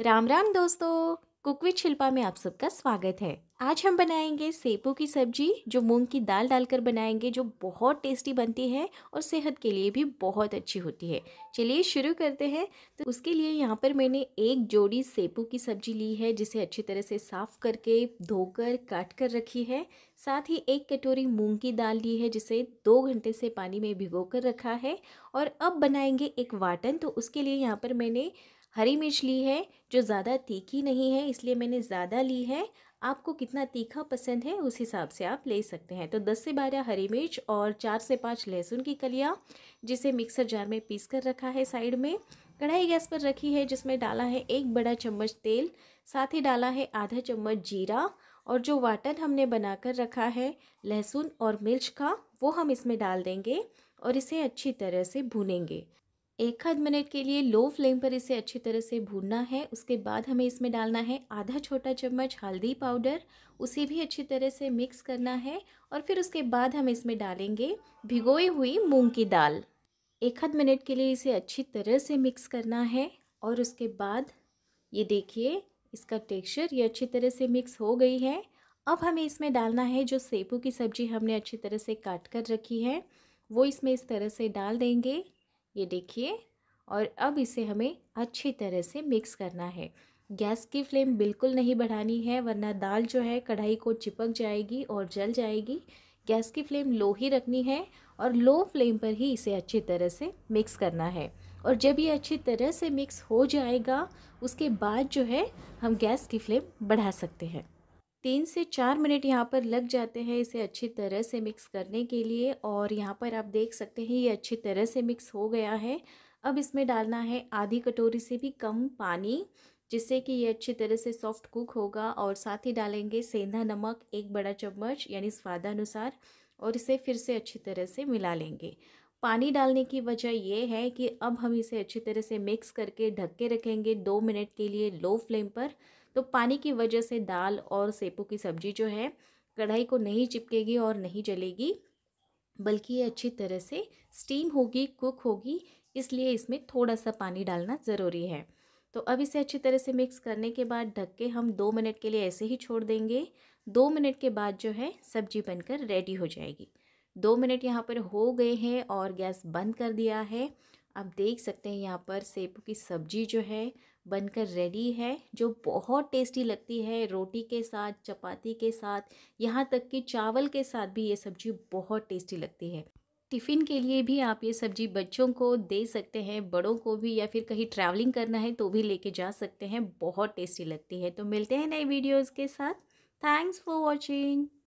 राम राम दोस्तों cook with Shilpa में आप सबका स्वागत है। आज हम बनाएँगे सेपू की सब्ज़ी, जो मूंग की दाल डालकर बनाएँगे, जो बहुत टेस्टी बनती है और सेहत के लिए भी बहुत अच्छी होती है। चलिए शुरू करते हैं। तो उसके लिए यहाँ पर मैंने एक जोड़ी सेपू की सब्ज़ी ली है, जिसे अच्छी तरह से साफ़ करके धोकर, काट कर रखी है। साथ ही एक कटोरी मूंग की दाल ली है, जिसे दो घंटे से पानी में भिगो कर रखा है। और अब बनाएँगे एक वाटन तो उसके लिए यहाँ पर मैंने हरी मिर्च ली है, जो ज़्यादा तीखी नहीं है, इसलिए मैंने ज़्यादा ली है। आपको कितना तीखा पसंद है, उस हिसाब से आप ले सकते हैं। तो 10 से 12 हरी मिर्च और 4 से 5 लहसुन की कलियाँ, जिसे मिक्सर जार में पीस कर रखा है साइड में। कढ़ाई गैस पर रखी है, जिसमें डाला है एक बड़ा चम्मच तेल, साथ ही डाला है आधा चम्मच जीरा और जो वाटन हमने बनाकर रखा है, लहसुन और मिर्च का, वो हम इसमें डाल देंगे और इसे अच्छी तरह से भूनेंगे। एक आध मिनट के लिए लो फ्लेम पर इसे अच्छी तरह से भूनना है। उसके बाद हमें इसमें डालना है आधा छोटा चम्मच हल्दी पाउडर। उसे भी अच्छी तरह से मिक्स करना है और फिर उसके बाद हम इसमें डालेंगे भिगोई हुई मूंग की दाल। एक आध मिनट के लिए इसे अच्छी तरह से मिक्स करना है और उसके बाद ये देखिए, इसका टेक्सचर ये अच्छी तरह से मिक्स हो गई है। अब हमें इसमें डालना है जो सेबू की सब्ज़ी हमने अच्छी तरह से काट कर रखी है। वो इसमें इस तरह से डाल देंगे। ये देखिए। और अब इसे हमें अच्छी तरह से मिक्स करना है। गैस की फ्लेम बिल्कुल नहीं बढ़ानी है, वरना दाल जो है कढ़ाई को चिपक जाएगी और जल जाएगी। गैस की फ्लेम लो ही रखनी है और लो फ्लेम पर ही इसे अच्छी तरह से मिक्स करना है। और जब ये अच्छी तरह से मिक्स हो जाएगा, उसके बाद जो है हम गैस की फ्लेम बढ़ा सकते हैं। तीन से चार मिनट यहाँ पर लग जाते हैं इसे अच्छी तरह से मिक्स करने के लिए और यहाँ पर आप देख सकते हैं ये अच्छी तरह से मिक्स हो गया है। अब इसमें डालना है आधी कटोरी से भी कम पानी, जिससे कि ये अच्छी तरह से सॉफ्ट कुक होगा और साथ ही डालेंगे सेंधा नमक एक बड़ा चम्मच, यानी स्वादानुसार, और इसे फिर से अच्छी तरह से मिला लेंगे। पानी डालने की वजह यह है कि अब हम इसे अच्छी तरह से मिक्स करके ढक के रखेंगे दो मिनट के लिए लो फ्लेम पर। तो पानी की वजह से दाल और सेपू की सब्ज़ी जो है, कढ़ाई को नहीं चिपकेगी और नहीं जलेगी, बल्कि ये अच्छी तरह से स्टीम होगी कुक होगी, इसलिए इसमें थोड़ा सा पानी डालना ज़रूरी है। तो अब इसे अच्छी तरह से मिक्स करने के बाद ढक के हम दो मिनट के लिए ऐसे ही छोड़ देंगे। दो मिनट के बाद जो है, सब्ज़ी बनकर रेडी हो जाएगी। दो मिनट यहाँ पर हो गए हैं और गैस बंद कर दिया है। आप देख सकते हैं यहाँ पर सेब की सब्ज़ी जो है, बनकर रेडी है, जो बहुत टेस्टी लगती है, रोटी के साथ, चपाती के साथ, यहाँ तक कि चावल के साथ भी ये सब्ज़ी बहुत टेस्टी लगती है। टिफ़िन के लिए भी आप ये सब्ज़ी बच्चों को दे सकते हैं, बड़ों को भी या फिर कहीं ट्रैवलिंग करना है तो भी लेके जा सकते हैं, बहुत टेस्टी लगती है। तो मिलते हैं नए वीडियोज़ के साथ। Thanks for watching